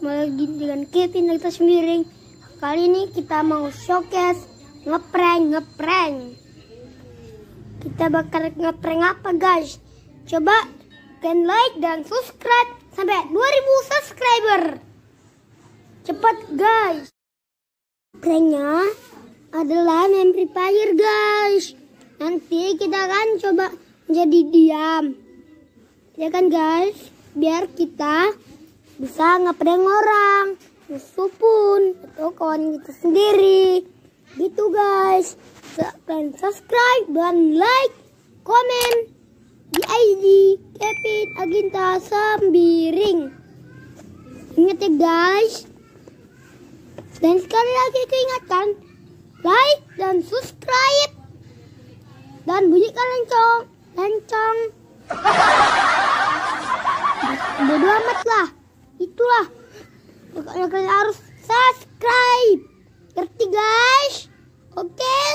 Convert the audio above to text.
lagi dengan Kevin dari tas miring. Kali ini kita mau showcase ngeprank ngeprank. Kita bakal ngeprank apa guys? Coba kalian like dan subscribe sampai 2000 subscriber. Cepat guys. Pranknya adalah Free Fire guys. Nanti kita akan coba menjadi diam. Ya kan guys? Biar kita bisa ngeprank orang, musuh pun atau kawan kita sendiri. Gitu guys. Kalian subscribe dan like, komen di ID Kevin Aginta Sambiring. Ingat ya guys. Dan sekali lagi keingatkan, like dan subscribe dan bunyikan lonceng, lonceng. Bodo amat lah itulah. Pokoknya kalian harus subscribe. Ngerti guys? Oke? Okay?